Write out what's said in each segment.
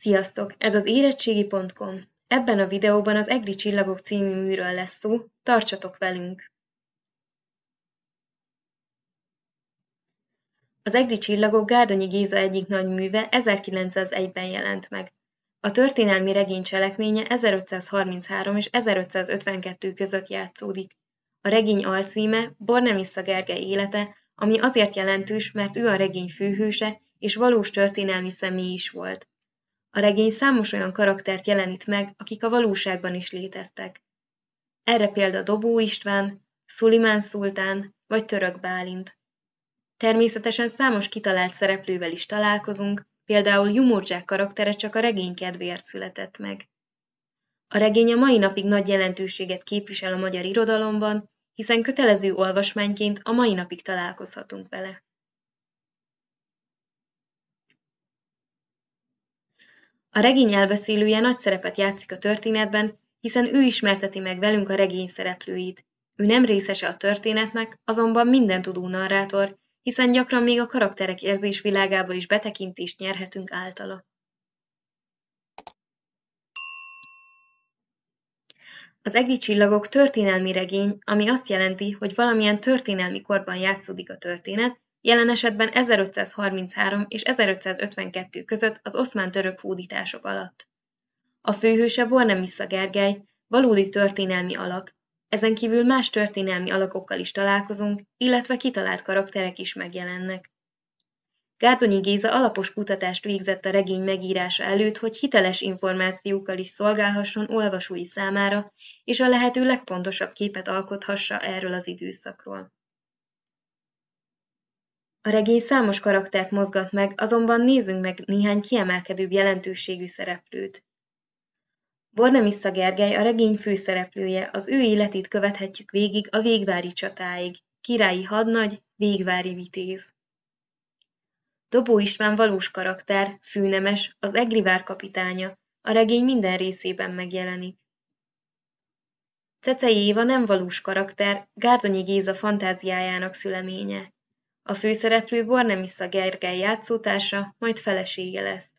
Sziasztok! Ez az érettségi.com. Ebben a videóban az Egri Csillagok című műről lesz szó, tartsatok velünk! Az Egri Csillagok Gárdonyi Géza egyik nagy műve 1901-ben jelent meg. A történelmi regény cselekménye 1533 és 1552 között játszódik. A regény alcíme Bornemissza Gergely élete, ami azért jelentős, mert ő a regény főhőse és valós történelmi személy is volt. A regény számos olyan karaktert jelenít meg, akik a valóságban is léteztek. Erre példa Dobó István, Szulimán szultán vagy Török Bálint. Természetesen számos kitalált szereplővel is találkozunk, például Jumurdzsák karaktere csak a regény kedvéért született meg. A regény a mai napig nagy jelentőséget képvisel a magyar irodalomban, hiszen kötelező olvasmányként a mai napig találkozhatunk vele. A regény elbeszélője nagy szerepet játszik a történetben, hiszen ő ismerteti meg velünk a regény szereplőit. Ő nem részese a történetnek, azonban minden tudó narrátor, hiszen gyakran még a karakterek érzésvilágába is betekintést nyerhetünk általa. Az Egri csillagok történelmi regény, ami azt jelenti, hogy valamilyen történelmi korban játszódik a történet, jelen esetben 1533 és 1552 között az oszmán-török hódítások alatt. A főhőse Bornemissza Gergely, valódi történelmi alak, ezen kívül más történelmi alakokkal is találkozunk, illetve kitalált karakterek is megjelennek. Gárdonyi Géza alapos kutatást végzett a regény megírása előtt, hogy hiteles információkkal is szolgálhasson olvasói számára, és a lehető legpontosabb képet alkothassa erről az időszakról. A regény számos karaktert mozgat meg, azonban nézzünk meg néhány kiemelkedőbb jelentőségű szereplőt. Bornemissza Gergely a regény főszereplője, az ő életét követhetjük végig a végvári csatáig, királyi hadnagy, végvári vitéz. Dobó István valós karakter, fűnemes, az Egri vár kapitánya, a regény minden részében megjelenik. Cecei Éva nem valós karakter, Gárdonyi Géza fantáziájának szüleménye. A főszereplő Bornemissza Gergely játszótársa, majd felesége lesz.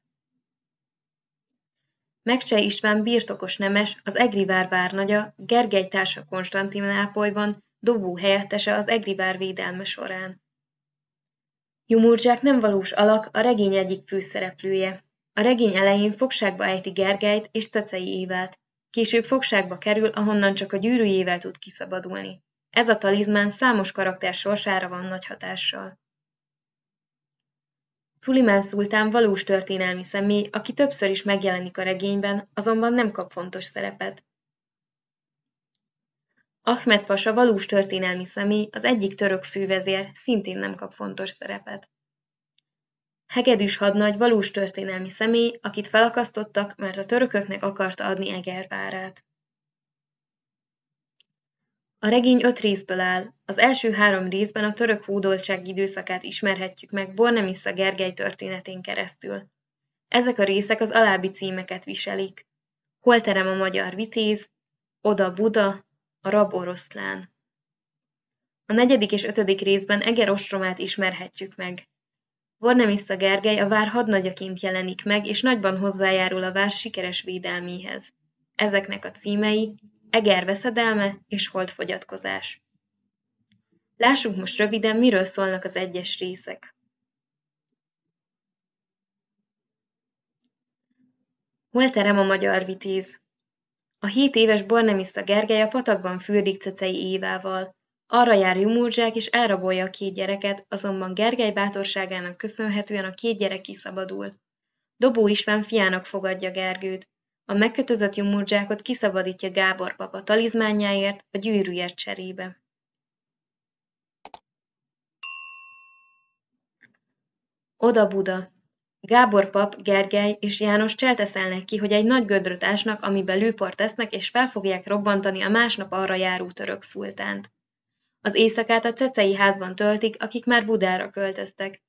Megcsei István birtokos nemes, az Egri vár várnagya, Gergely társa Konstantinápolyban, dobó helyettese az Egri vár védelme során. Jumurdzsák nem valós alak, a regény egyik főszereplője. A regény elején fogságba ejti Gergelyt és Cecei Évát. Később fogságba kerül, ahonnan csak a gyűrűjével tud kiszabadulni. Ez a talizmán számos karakter sorsára van nagy hatással. Szulimán szultán valós történelmi személy, aki többször is megjelenik a regényben, azonban nem kap fontos szerepet. Ahmed Pasa valós történelmi személy, az egyik török fővezér, szintén nem kap fontos szerepet. Hegedűs hadnagy valós történelmi személy, akit felakasztottak, mert a törököknek akarta adni Egervárát. A regény öt részből áll. Az első három részben a török hódoltság időszakát ismerhetjük meg Bornemissza Gergely történetén keresztül. Ezek a részek az alábbi címeket viselik. Hol terem a magyar vitéz, Oda Buda, a rab oroszlán. A negyedik és ötödik részben Eger ostromát ismerhetjük meg. Bornemissza Gergely a vár hadnagyaként jelenik meg, és nagyban hozzájárul a vár sikeres védelméhez. Ezeknek a címei Eger veszedelme és holdfogyatkozás. Lássuk most röviden, miről szólnak az egyes részek. Hol terem a magyar vitéz? A hét éves Bornemissza Gergely a patakban fürdik Cecei Évával. Arra jár Jumurdzsák és elrabolja a két gyereket, azonban Gergely bátorságának köszönhetően a két gyerek kiszabadul. Dobó István fiának fogadja Gergőt. A megkötözött Jumurdzsákot kiszabadítja Gábor papa talizmánjáért, a gyűrűért cserébe. Oda Buda Gábor pap, Gergely és János cselteszelnek ki, hogy egy nagy gödröt ásnak, amiben lőport tesznek, és fel fogják robbantani a másnap arra járó török szultánt. Az éjszakát a cecei házban töltik, akik már Budára költöztek.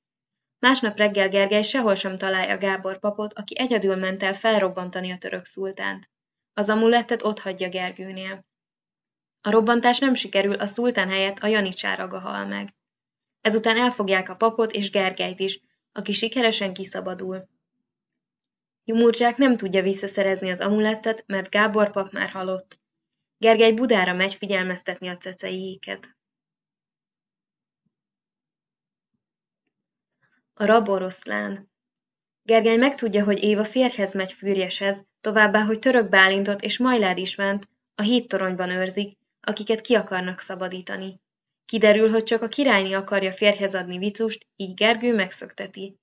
Másnap reggel Gergely sehol sem találja Gábor papot, aki egyedül ment el felrobbantani a török szultánt. Az amulettet ott hagyja Gergőnél. A robbantás nem sikerül, a szultán helyett a janicsáraga hal meg. Ezután elfogják a papot és Gergelyt is, aki sikeresen kiszabadul. Jumurcsák nem tudja visszaszerezni az amulettet, mert Gábor pap már halott. Gergely Budára megy figyelmeztetni a ceceiéket. A raboroszlán Gergely megtudja, hogy Éva férjhez megy fűrjeshez, továbbá, hogy Török Bálintot és Majlár Istvánt a hét toronyban őrzik, akiket ki akarnak szabadítani. Kiderül, hogy csak a királyni akarja férjhez adni vicust, így Gergő megszökteti.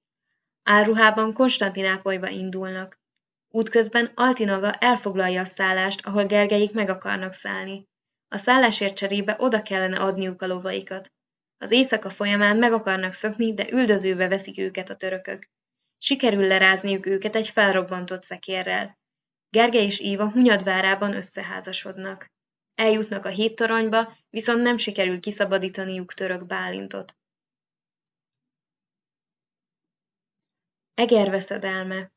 Álruhában Konstantinápolyba indulnak. Útközben Altinaga elfoglalja a szállást, ahol Gergelyik meg akarnak szállni. A szállásért cserébe oda kellene adniuk a lovaikat. Az éjszaka folyamán meg akarnak szökni, de üldözőbe veszik őket a törökök. Sikerül lerázniuk őket egy felrobbantott szekérrel. Gergely és Éva Hunyadvárában összeházasodnak. Eljutnak a héttoronyba, viszont nem sikerül kiszabadítaniuk török Bálintot. Eger veszedelme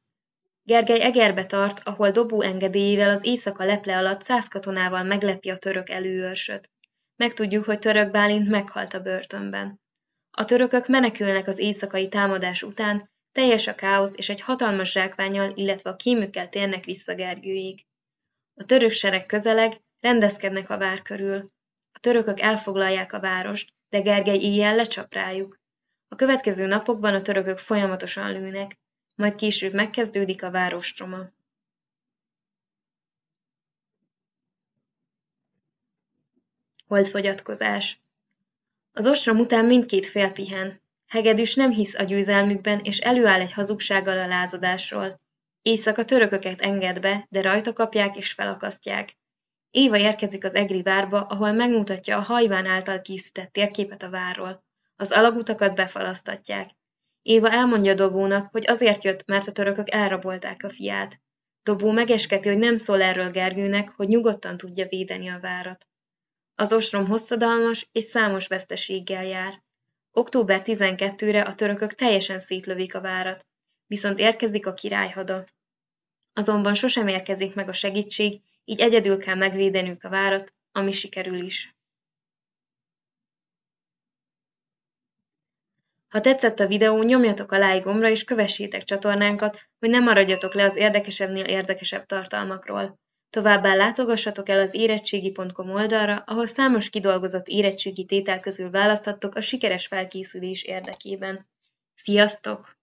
Gergely Egerbe tart, ahol Dobó engedélyével az éjszaka leple alatt száz katonával meglepi a török előőrsöt. Megtudjuk, hogy török Bálint meghalt a börtönben. A törökök menekülnek az éjszakai támadás után, teljes a káosz és egy hatalmas zsákványal, illetve a kémükkel térnek vissza Gergőig. A török sereg közeleg, rendezkednek a vár körül. A törökök elfoglalják a várost, de Gergely éjjel lecsap rájuk. A következő napokban a törökök folyamatosan lőnek, majd később megkezdődik a várostroma. Holdfogyatkozás Az ostrom után mindkét fél pihen. Hegedűs nem hisz a győzelmükben, és előáll egy hazugsággal a lázadásról. Éjszaka törököket enged be, de rajta kapják és felakasztják. Éva érkezik az Egri várba, ahol megmutatja a hajván által készített térképet a várról. Az alagutakat befalasztatják. Éva elmondja Dobónak, hogy azért jött, mert a törökök elrabolták a fiát. Dobó megesketi, hogy nem szól erről Gergőnek, hogy nyugodtan tudja védeni a várat. Az ostrom hosszadalmas és számos veszteséggel jár. Október 12-re a törökök teljesen szétlövik a várat, viszont érkezik a királyhada. Azonban sosem érkezik meg a segítség, így egyedül kell megvédenünk a várat, ami sikerül is. Ha tetszett a videó, nyomjatok a like gombra és kövessétek csatornánkat, hogy ne maradjatok le az érdekesebbnél érdekesebb tartalmakról. Továbbá látogassatok el az érettségi.com oldalra, ahol számos kidolgozott érettségi tétel közül választhattok a sikeres felkészülés érdekében. Sziasztok!